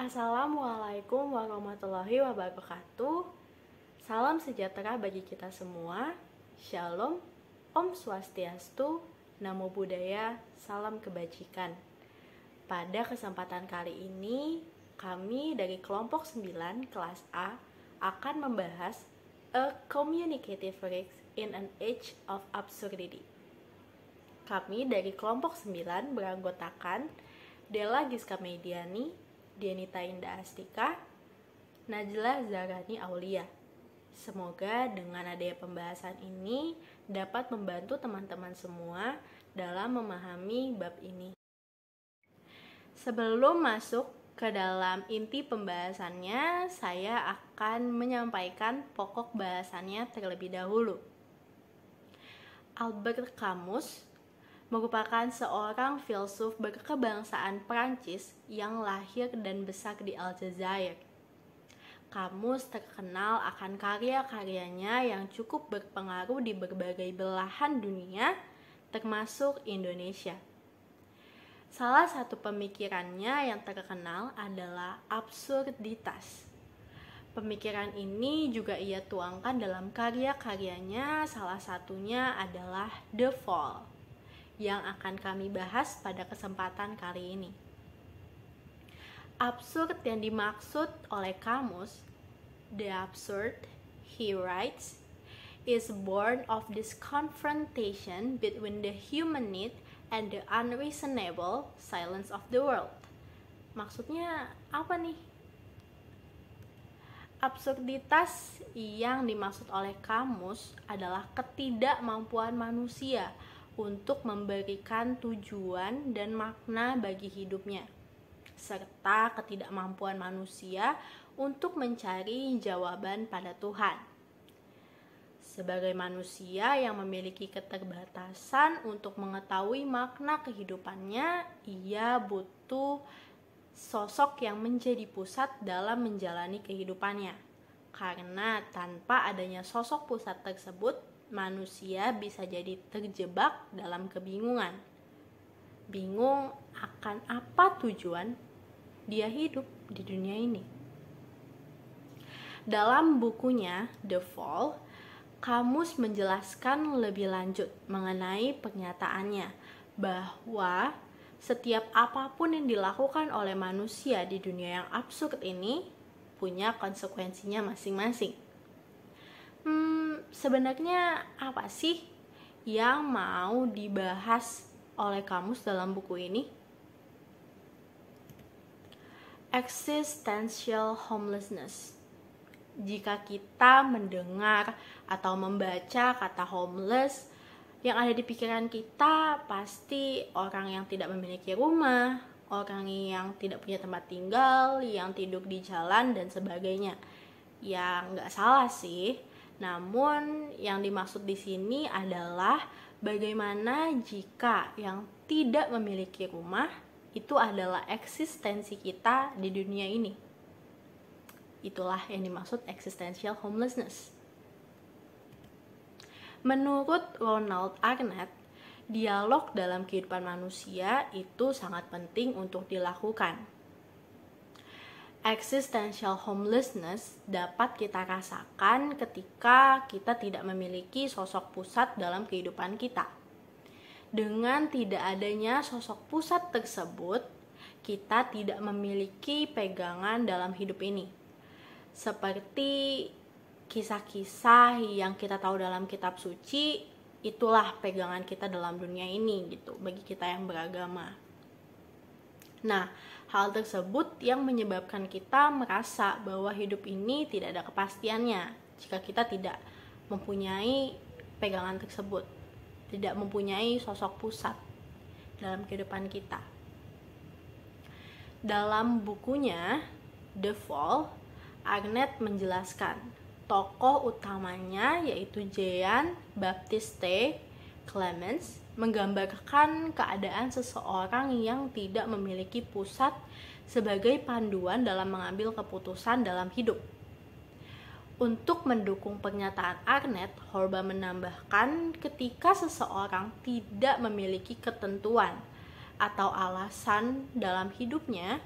Assalamualaikum warahmatullahi wabarakatuh. Salam sejahtera bagi kita semua. Shalom, Om Swastiastu, Namo Buddhaya, Salam Kebajikan. Pada kesempatan kali ini, kami dari kelompok 9 kelas A akan membahas A Communicative Risk in an Age of Absurdity. Kami dari kelompok 9 beranggotakan Della Giska Mediani, Dianita Indah Astika, Najla Zarani Aulia. Semoga dengan adanya pembahasan ini dapat membantu teman-teman semua dalam memahami bab ini. Sebelum masuk ke dalam inti pembahasannya, saya akan menyampaikan pokok bahasannya terlebih dahulu. Albert Camus merupakan seorang filsuf berkebangsaan Prancis yang lahir dan besar di Aljazair. Kamus terkenal akan karya-karyanya yang cukup berpengaruh di berbagai belahan dunia, termasuk Indonesia. Salah satu pemikirannya yang terkenal adalah absurditas. Pemikiran ini juga ia tuangkan dalam karya-karyanya, salah satunya adalah The Fall yang akan kami bahas pada kesempatan kali ini. Absurd yang dimaksud oleh kamus, the absurd, he writes, is born of this confrontation between the human need and the unreasonable silence of the world. Maksudnya apa nih? Absurditas yang dimaksud oleh kamus adalah ketidakmampuan manusia untuk memberikan tujuan dan makna bagi hidupnya, serta ketidakmampuan manusia untuk mencari jawaban pada Tuhan. Sebagai manusia yang memiliki keterbatasan untuk mengetahui makna kehidupannya, ia butuh sosok yang menjadi pusat dalam menjalani kehidupannya. Karena tanpa adanya sosok pusat tersebut, manusia bisa jadi terjebak dalam kebingungan. Bingung akan apa tujuan dia hidup di dunia ini. Dalam bukunya The Fall, Kamus menjelaskan lebih lanjut mengenai pernyataannya bahwa setiap apa pun yang dilakukan oleh manusia di dunia yang absurd ini punya konsekuensinya masing-masing. Hmm, sebenarnya apa sih yang mau dibahas oleh kamus dalam buku ini? Existential homelessness. Jika kita mendengar atau membaca kata homeless, yang ada di pikiran kita pasti orang yang tidak memiliki rumah, orang yang tidak punya tempat tinggal, yang tidur di jalan dan sebagainya. Ya nggak salah sih, namun yang dimaksud di sini adalah bagaimana jika yang tidak memiliki rumah itu adalah eksistensi kita di dunia ini. Itulah yang dimaksud existential homelessness. Menurut Ronald Arnett, dialog dalam kehidupan manusia itu sangat penting untuk dilakukan existential homelessness dapat kita rasakan ketika kita tidak memiliki sosok pusat dalam kehidupan kita. Dengan tidak adanya sosok pusat tersebut, kita tidak memiliki pegangan dalam hidup ini. Seperti kisah-kisah yang kita tahu dalam kitab suci, itulah pegangan kita dalam dunia ini gitu bagi kita yang beragama. Nah, Hal tersebut yang menyebabkan kita merasa bahwa hidup ini tidak ada kepastiannya jika kita tidak mempunyai pegangan tersebut, tidak mempunyai sosok pusat dalam kehidupan kita. Dalam bukunya The Fall, Agnet menjelaskan tokoh utamanya yaitu Jean Baptiste Clemens menggambarkan keadaan seseorang yang tidak memiliki pusat sebagai panduan dalam mengambil keputusan dalam hidup. Untuk mendukung pernyataan Arnett, Horba menambahkan ketika seseorang tidak memiliki ketentuan atau alasan dalam hidupnya,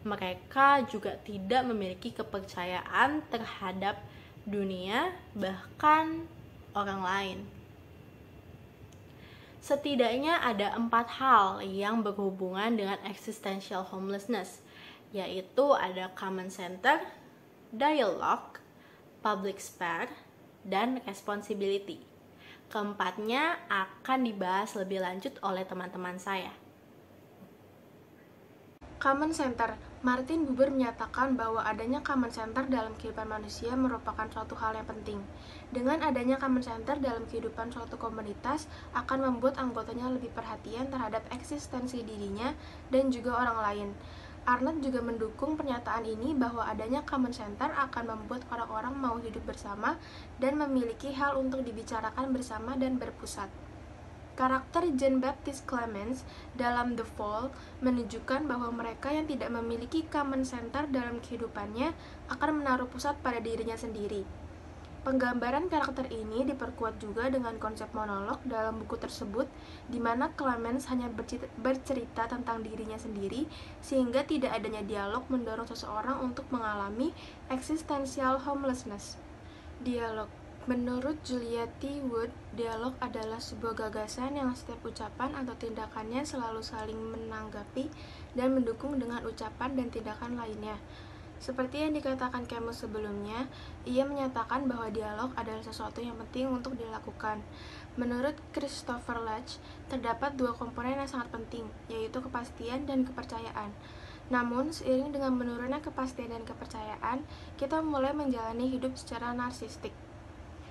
Mereka juga tidak memiliki kepercayaan terhadap dunia, bahkan orang lain. Setidaknya ada empat hal yang berhubungan dengan existential homelessness, yaitu ada common center, dialogue, public spare, dan responsibility. Keempatnya akan dibahas lebih lanjut oleh teman-teman saya. Common Center Martin Buber menyatakan bahwa adanya common center dalam kehidupan manusia merupakan suatu hal yang penting. Dengan adanya common center dalam kehidupan suatu komunitas akan membuat anggotanya lebih perhatian terhadap eksistensi dirinya dan juga orang lain. Arnold juga mendukung pernyataan ini bahwa adanya common center akan membuat orang-orang mau hidup bersama dan memiliki hal untuk dibicarakan bersama dan berpusat. Karakter Jean-Baptiste Clemens dalam The Fall menunjukkan bahwa mereka yang tidak memiliki common center dalam kehidupannya akan menaruh pusat pada dirinya sendiri. Penggambaran karakter ini diperkuat juga dengan konsep monolog dalam buku tersebut, di mana Clemens hanya bercerita tentang dirinya sendiri, sehingga tidak adanya dialog mendorong seseorang untuk mengalami existential homelessness. Dialog Menurut Juliette Wood, dialog adalah sebuah gagasan yang setiap ucapan atau tindakannya selalu saling menanggapi dan mendukung dengan ucapan dan tindakan lainnya. Seperti yang dikatakan Camus sebelumnya, ia menyatakan bahwa dialog adalah sesuatu yang penting untuk dilakukan. Menurut Christopher Latch, terdapat dua komponen yang sangat penting, yaitu kepastian dan kepercayaan. Namun, seiring dengan menurunnya kepastian dan kepercayaan, kita mulai menjalani hidup secara narsistik.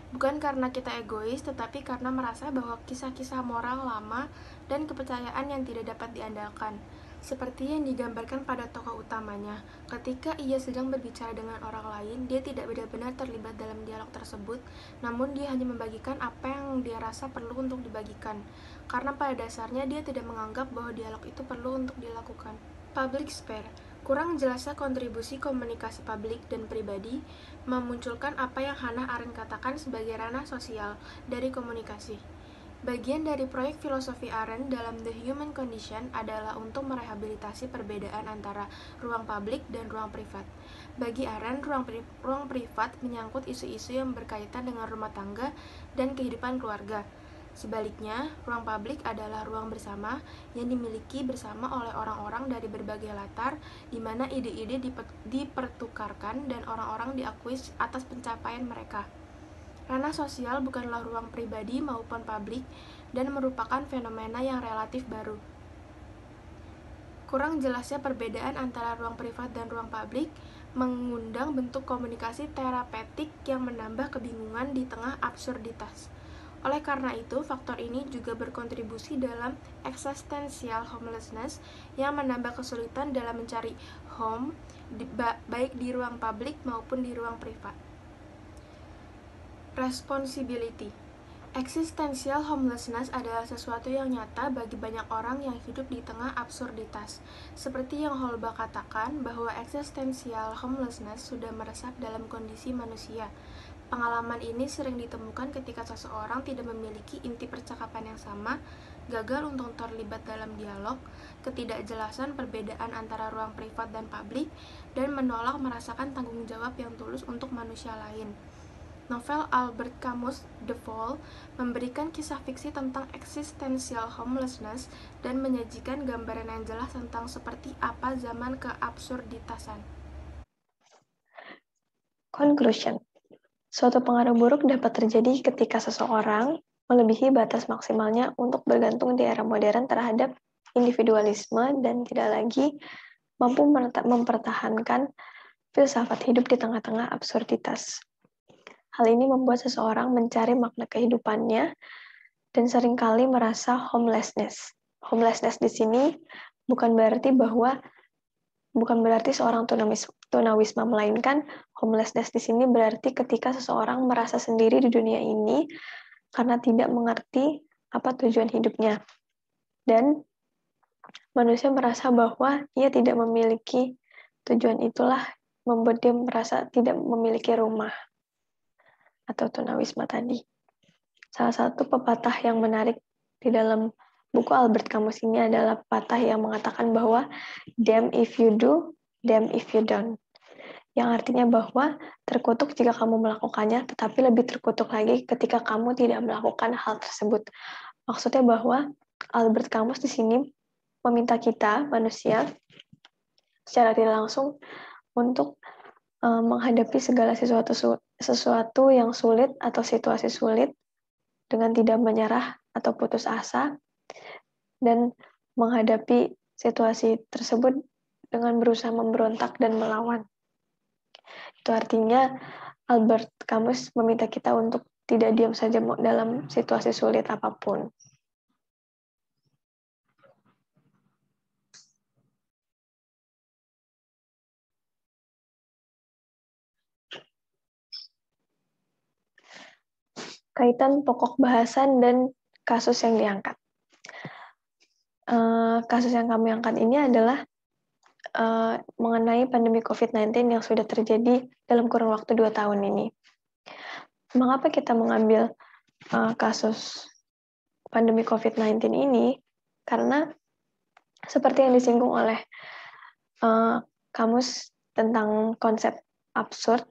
Bukan karena kita egois, tetapi karena merasa bahwa kisah-kisah moral lama dan kepercayaan yang tidak dapat diandalkan. Seperti yang digambarkan pada tokoh utamanya, ketika ia sedang berbicara dengan orang lain, dia tidak benar-benar terlibat dalam dialog tersebut, namun dia hanya membagikan apa yang dia rasa perlu untuk dibagikan, karena pada dasarnya dia tidak menganggap bahwa dialog itu perlu untuk dilakukan. Public spare Kurang jelasnya kontribusi komunikasi publik dan pribadi memunculkan apa yang Hannah Arendt katakan sebagai ranah sosial dari komunikasi. Bagian dari proyek filosofi Arendt dalam The Human Condition adalah untuk merehabilitasi perbedaan antara ruang publik dan ruang privat. Bagi Arendt, ruang, pri ruang privat menyangkut isu-isu yang berkaitan dengan rumah tangga dan kehidupan keluarga, Sebaliknya, ruang publik adalah ruang bersama yang dimiliki bersama oleh orang-orang dari berbagai latar, di mana ide-ide dipertukarkan dan orang-orang diakui atas pencapaian mereka. Ranah sosial bukanlah ruang pribadi maupun publik dan merupakan fenomena yang relatif baru. Kurang jelasnya perbedaan antara ruang privat dan ruang publik mengundang bentuk komunikasi terapeutik yang menambah kebingungan di tengah absurditas. Oleh karena itu, faktor ini juga berkontribusi dalam existential homelessness yang menambah kesulitan dalam mencari home baik di ruang publik maupun di ruang privat. Responsibility Existential homelessness adalah sesuatu yang nyata bagi banyak orang yang hidup di tengah absurditas. Seperti yang Holba katakan bahwa existential homelessness sudah meresap dalam kondisi manusia. Pengalaman ini sering ditemukan ketika seseorang tidak memiliki inti percakapan yang sama, gagal untuk terlibat dalam dialog, ketidakjelasan perbedaan antara ruang privat dan publik, dan menolak merasakan tanggung jawab yang tulus untuk manusia lain. Novel Albert Camus, The Fall, memberikan kisah fiksi tentang existential homelessness dan menyajikan gambaran yang jelas tentang seperti apa zaman keabsurditasan. Conclusion Suatu pengaruh buruk dapat terjadi ketika seseorang melebihi batas maksimalnya untuk bergantung di era modern terhadap individualisme dan tidak lagi mampu mempertahankan filsafat hidup di tengah-tengah absurditas. Hal ini membuat seseorang mencari makna kehidupannya dan sering kali merasa homelessness. Homelessness di sini bukan berarti bahwa bukan berarti seorang tunamis, tunawisma, melainkan homelessness di sini berarti ketika seseorang merasa sendiri di dunia ini karena tidak mengerti apa tujuan hidupnya. Dan manusia merasa bahwa ia tidak memiliki tujuan itulah membuat dia merasa tidak memiliki rumah atau tunawisma tadi. Salah satu pepatah yang menarik di dalam buku Albert Camus ini adalah pepatah yang mengatakan bahwa damn if you do, damn if you don't. Yang artinya bahwa terkutuk jika kamu melakukannya, tetapi lebih terkutuk lagi ketika kamu tidak melakukan hal tersebut. Maksudnya bahwa Albert Camus di sini meminta kita, manusia, secara tidak langsung untuk uh, menghadapi segala sesuatu sesuatu yang sulit atau situasi sulit dengan tidak menyerah atau putus asa dan menghadapi situasi tersebut dengan berusaha memberontak dan melawan. Itu artinya Albert Camus meminta kita untuk tidak diam saja dalam situasi sulit apa pun. Kaitan pokok bahasan dan kasus yang diangkat. Uh, kasus yang kami angkat ini adalah uh, mengenai pandemi COVID-19 yang sudah terjadi dalam kurun waktu dua tahun ini. Mengapa kita mengambil uh, kasus pandemi COVID-19 ini? Karena seperti yang disinggung oleh uh, kamus tentang konsep absurd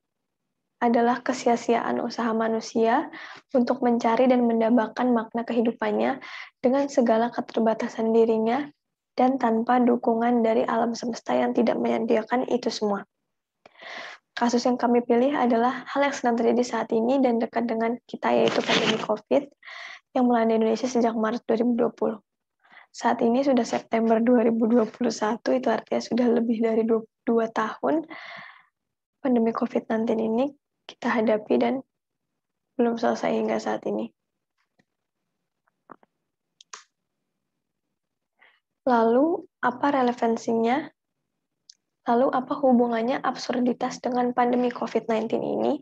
adalah kesia-siaan usaha manusia untuk mencari dan mendambakan makna kehidupannya dengan segala keterbatasan dirinya dan tanpa dukungan dari alam semesta yang tidak menyediakan itu semua. Kasus yang kami pilih adalah hal yang sedang terjadi saat ini dan dekat dengan kita yaitu pandemi COVID yang melanda Indonesia sejak Maret 2020. Saat ini sudah September 2021, itu artinya sudah lebih dari 22 tahun pandemi COVID-19 ini kita hadapi dan belum selesai hingga saat ini. Lalu, apa relevansinya? Lalu, apa hubungannya absurditas dengan pandemi COVID-19 ini?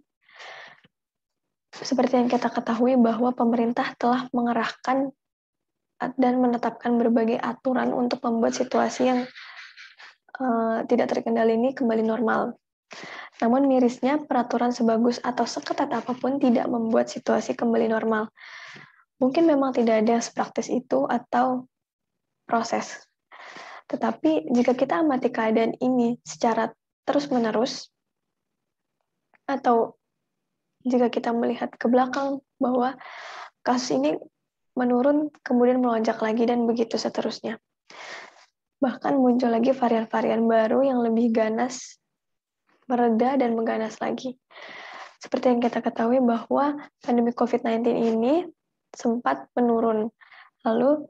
Seperti yang kita ketahui bahwa pemerintah telah mengerahkan dan menetapkan berbagai aturan untuk membuat situasi yang uh, tidak terkendali ini kembali normal. Namun mirisnya, peraturan sebagus atau seketat apa pun tidak membuat situasi kembali normal. Mungkin memang tidak ada yang sepraktis itu atau proses. Tetapi jika kita amati keadaan ini secara terus-menerus, atau jika kita melihat ke belakang bahwa kasus ini menurun, kemudian melonjak lagi, dan begitu seterusnya. Bahkan muncul lagi varian-varian baru yang lebih ganas, mereda, dan mengganas lagi. Seperti yang kita ketahui bahwa pandemi COVID-19 ini sempat menurun. Lalu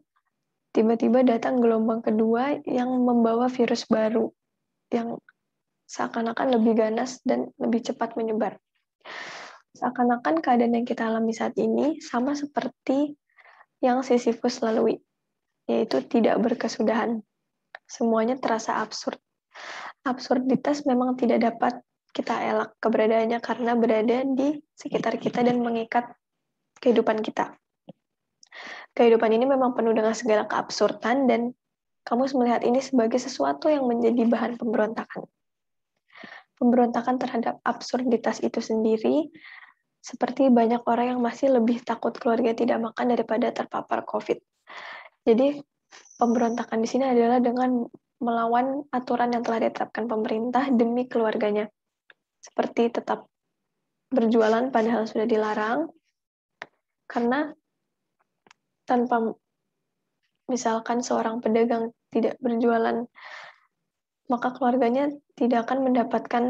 tiba-tiba datang gelombang kedua yang membawa virus baru yang seakan-akan lebih ganas dan lebih cepat menyebar. Seakan-akan keadaan yang kita alami saat ini sama seperti yang Sisyphus lalui, yaitu tidak berkesudahan. Semuanya terasa absurd. Absurditas memang tidak dapat kita elak keberadaannya karena berada di sekitar kita dan mengikat kehidupan kita kehidupan ini memang penuh dengan segala keabsurdan dan kamu melihat ini sebagai sesuatu yang menjadi bahan pemberontakan. Pemberontakan terhadap absurditas itu sendiri, seperti banyak orang yang masih lebih takut keluarga tidak makan daripada terpapar COVID. Jadi, pemberontakan di sini adalah dengan melawan aturan yang telah ditetapkan pemerintah demi keluarganya. Seperti tetap berjualan padahal sudah dilarang, karena tanpa misalkan seorang pedagang tidak berjualan, maka keluarganya tidak akan mendapatkan,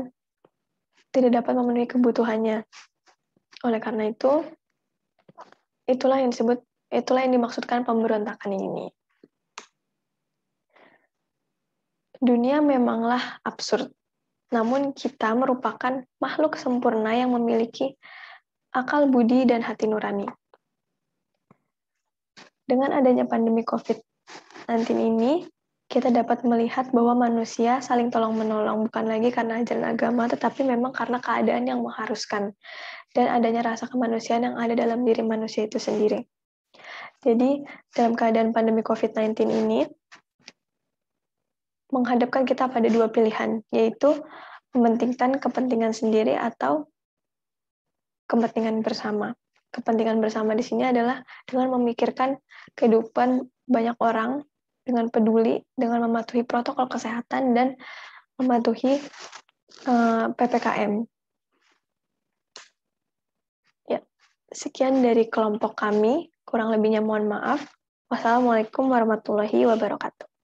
tidak dapat memenuhi kebutuhannya. Oleh karena itu, itulah yang disebut, itulah yang dimaksudkan pemberontakan ini. Dunia memanglah absurd, namun kita merupakan makhluk sempurna yang memiliki akal budi dan hati nurani. Dengan adanya pandemi COVID-19 ini, kita dapat melihat bahwa manusia saling tolong-menolong, bukan lagi karena ajaran agama, tetapi memang karena keadaan yang mengharuskan, dan adanya rasa kemanusiaan yang ada dalam diri manusia itu sendiri. Jadi, dalam keadaan pandemi COVID-19 ini, menghadapkan kita pada dua pilihan, yaitu mementingkan kepentingan sendiri atau kepentingan bersama kepentingan bersama di sini adalah dengan memikirkan kehidupan banyak orang dengan peduli dengan mematuhi protokol kesehatan dan mematuhi eh, uh, PPKM. Ya, sekian dari kelompok kami, kurang lebihnya mohon maaf. Wassalamualaikum warahmatullahi wabarakatuh.